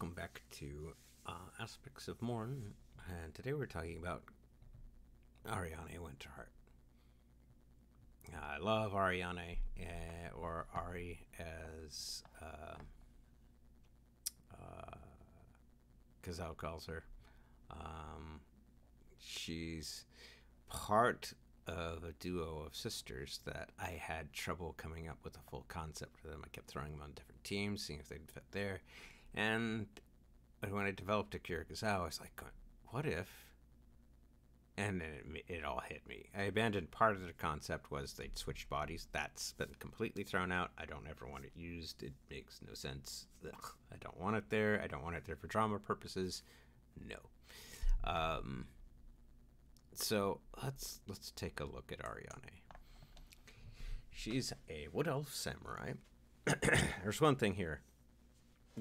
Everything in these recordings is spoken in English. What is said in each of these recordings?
welcome back to uh, Aspects of Mourn, and today we're talking about Aeriane Winterheart. I love Aeriane, uh, or Ari as uh, uh, Kazao calls her. Um, she's part of a duo of sisters that I had trouble coming up with a full concept for them. I kept throwing them on different teams, seeing if they'd fit there. And when I developed Akira Kazao, I was like, what if? And then it, it all hit me. I abandoned part of the concept was they'd switched bodies. That's been completely thrown out. I don't ever want it used. It makes no sense. Ugh, I don't want it there. I don't want it there for drama purposes. No. Um, so let's let's take a look at Aeriane. She's a wood elf samurai. There's one thing here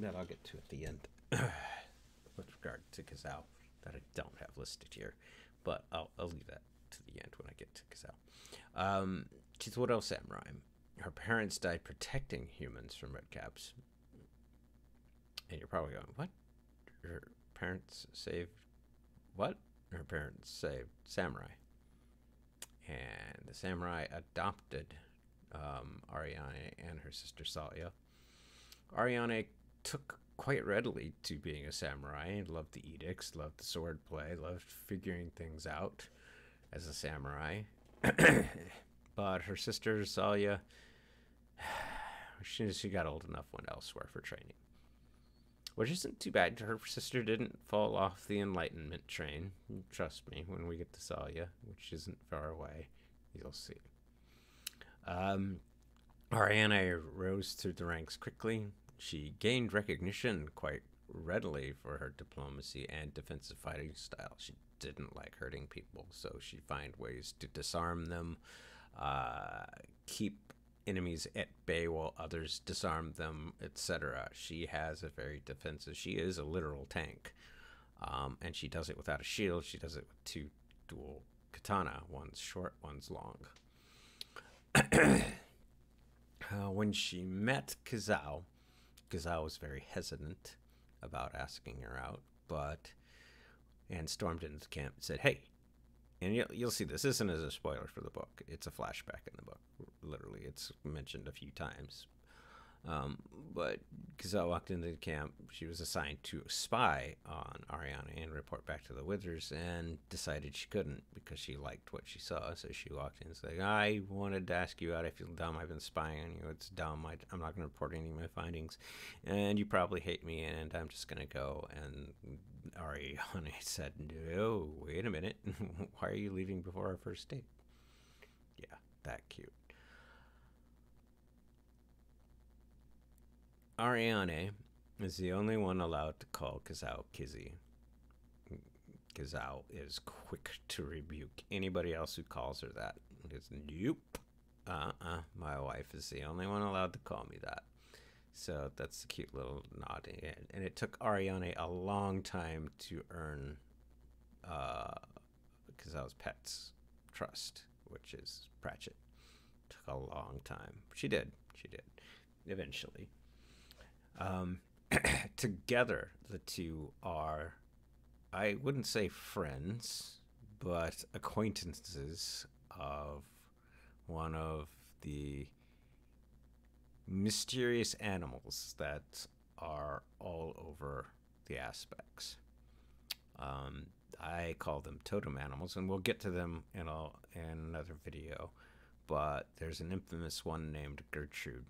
that I'll get to at the end with regard to Kazao that I don't have listed here, but I'll, I'll leave that to the end when I get to Kazao. Um, she's wood elf samurai. Her parents died protecting humans from redcaps. And you're probably going, what? Her parents saved what? her parents saved samurai. And the samurai adopted um, Aeriane and her sister Salia. Aeriane took quite readily to being a samurai, and loved the edicts, loved the sword play, loved figuring things out as a samurai. but her sister Salia, she, she got old enough, went elsewhere for training which isn't too bad. Her sister didn't fall off the Enlightenment train. Trust me, when we get to Salia, which isn't far away, you'll see. Um, Ariana rose through the ranks quickly. She gained recognition quite readily for her diplomacy and defensive fighting style. She didn't like hurting people, so she'd find ways to disarm them, uh, keep enemies at bay while others disarm them, etc. She has a very defensive. She is a literal tank, um, and she does it without a shield. She does it with two dual katana, one's short, one's long. uh, when she met Kazao, Kazao was very hesitant about asking her out, but and stormed into the camp and said, "Hey, and you'll, you'll see this isn't as a spoiler for the book. It's a flashback in the book. Literally, it's mentioned a few times. Um, but Gazelle walked into the camp. She was assigned to spy on Ariana and report back to the Withers, and decided she couldn't because she liked what she saw. So she walked in and said, "I wanted to ask you out. I feel dumb. I've been spying on you. It's dumb. I, am not going to report any of my findings, and you probably hate me, and I'm just going to go." And Ariana said, "No, wait a minute. Why are you leaving before our first date?" Yeah, that cute. Aeriane is the only one allowed to call Kazao Kizzy. Kazao is quick to rebuke anybody else who calls her that. Because, nope. Uh uh My wife is the only one allowed to call me that. So that's a cute little nod. And it took Aeriane a long time to earn uh, Kazao's pet's trust, which is Pratchett. Took a long time. She did. She did. Eventually. Um, together, the two are, I wouldn't say friends, but acquaintances of one of the mysterious animals that are all over the aspects. Um, I call them totem animals, and we'll get to them in, a, in another video. But there's an infamous one named Gertrude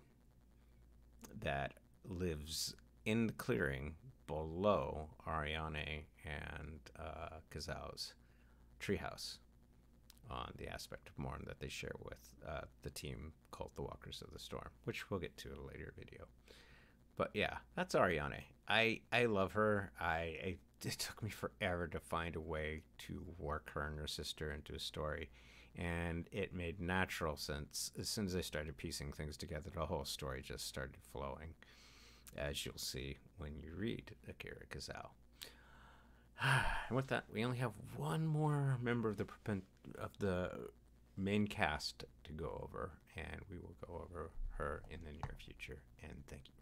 that lives in the clearing below Aeriane and uh, treehouse on the aspect of Mourn that they share with uh, the team called the Walkers of the Storm, which we'll get to in a later video. But yeah, that's Aeriane. I I love her. I, I it took me forever to find a way to work her and her sister into a story, and it made natural sense as soon as I started piecing things together. The whole story just started flowing as you'll see when you read Akira Kazao. And with that, we only have one more member of the of the main cast to go over, and we will go over her in the near future. And thank you.